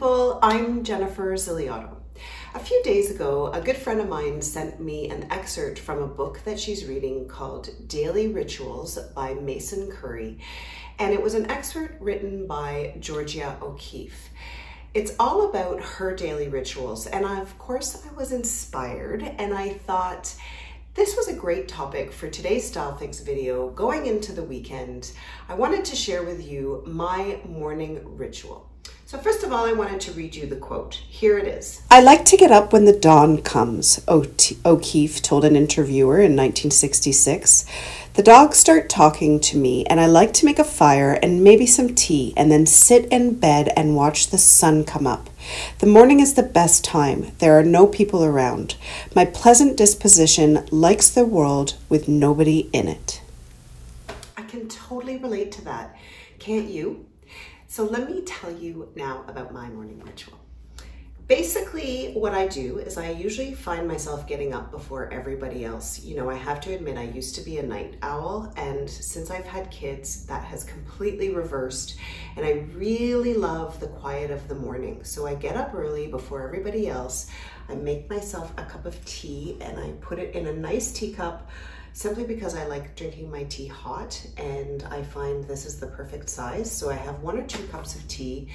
people, I'm Jennifer Ziliotto. A few days ago, a good friend of mine sent me an excerpt from a book that she's reading called Daily Rituals by Mason Currey, And it was an excerpt written by Georgia O'Keeffe. It's all about her daily rituals. And I, of course, I was inspired and I thought, this was a great topic for today's Style Fix video. Going into the weekend, I wanted to share with you my morning ritual. So first of all, I wanted to read you the quote. Here it is. I like to get up when the dawn comes, O'Keeffe told an interviewer in 1966. The dogs start talking to me, and I like to make a fire and maybe some tea, and then sit in bed and watch the sun come up. The morning is the best time. There are no people around. My pleasant disposition likes the world with nobody in it. I can totally relate to that. Can't you? So let me tell you now about my morning ritual. Basically, what I do is I usually find myself getting up before everybody else. You know, I have to admit, I used to be a night owl, and since I've had kids, that has completely reversed. And I really love the quiet of the morning. So I get up early before everybody else. I make myself a cup of tea and I put it in a nice teacup simply because I like drinking my tea hot and I find this is the perfect size. So I have one or two cups of tea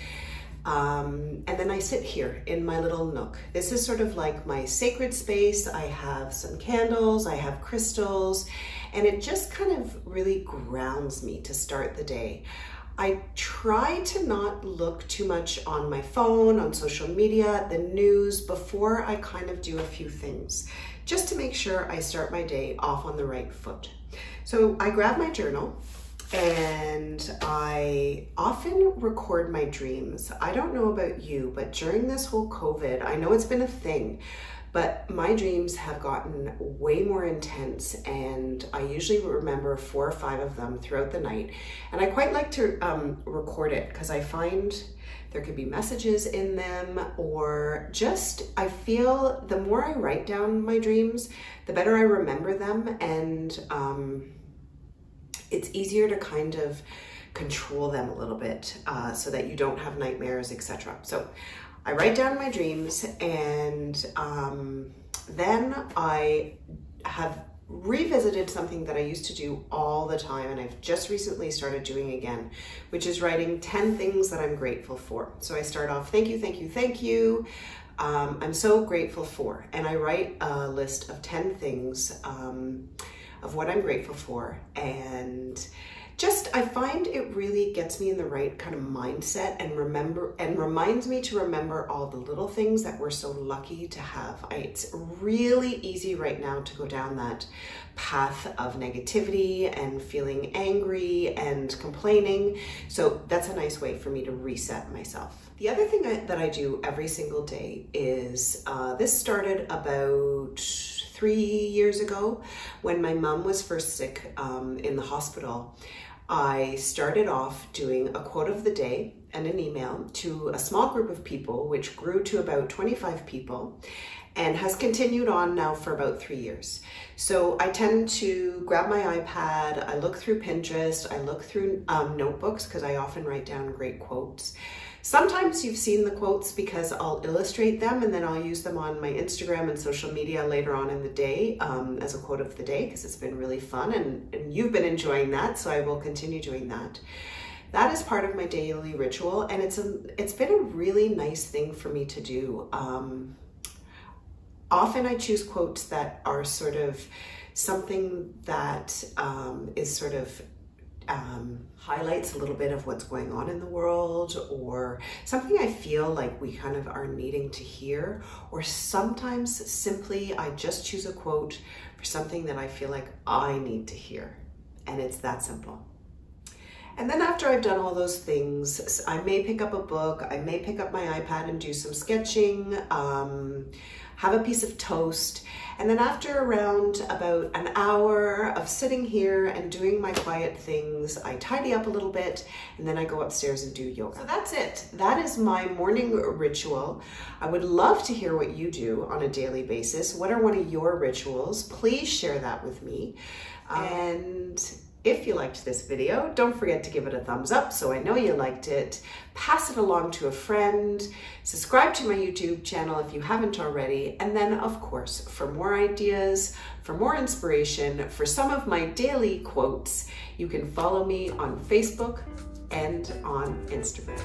um, and then I sit here in my little nook. This is sort of like my sacred space. I have some candles, I have crystals, and it just kind of really grounds me to start the day. I try to not look too much on my phone, on social media, the news, before I kind of do a few things just to make sure I start my day off on the right foot. So I grab my journal and I often record my dreams. I don't know about you, but during this whole COVID, I know it's been a thing, but my dreams have gotten way more intense and I usually remember four or five of them throughout the night. And I quite like to um, record it because I find there could be messages in them, or just I feel the more I write down my dreams, the better I remember them, and um, it's easier to kind of control them a little bit uh, so that you don't have nightmares, etc. So I write down my dreams, and um, then I have revisited something that I used to do all the time and I've just recently started doing again, which is writing 10 things that I'm grateful for. So I start off, thank you, thank you, thank you. Um, I'm so grateful for. And I write a list of 10 things um, of what I'm grateful for. And just I find it really gets me in the right kind of mindset and remember and reminds me to remember all the little things that we're so lucky to have. I, it's really easy right now to go down that path of negativity and feeling angry and complaining. So that's a nice way for me to reset myself. The other thing I, that I do every single day is uh, this started about three years ago when my mom was first sick um, in the hospital. I started off doing a quote of the day and an email to a small group of people, which grew to about 25 people and has continued on now for about three years. So I tend to grab my iPad, I look through Pinterest, I look through um, notebooks because I often write down great quotes. Sometimes you've seen the quotes because I'll illustrate them and then I'll use them on my Instagram and social media later on in the day um, as a quote of the day because it's been really fun and, and you've been enjoying that, so I will continue doing that. That is part of my daily ritual and it's a it's been a really nice thing for me to do. Um, often I choose quotes that are sort of something that um, is sort of um, highlights a little bit of what's going on in the world or something I feel like we kind of are needing to hear or sometimes simply I just choose a quote for something that I feel like I need to hear and it's that simple. And then after I've done all those things, I may pick up a book, I may pick up my iPad and do some sketching, um, have a piece of toast, and then after around about an hour of sitting here and doing my quiet things, I tidy up a little bit and then I go upstairs and do yoga. So that's it. That is my morning ritual. I would love to hear what you do on a daily basis. What are one of your rituals? Please share that with me. And If you liked this video, don't forget to give it a thumbs up so I know you liked it. Pass it along to a friend. Subscribe to my YouTube channel if you haven't already. And then, of course, for more ideas, for more inspiration, for some of my daily quotes, you can follow me on Facebook and on Instagram.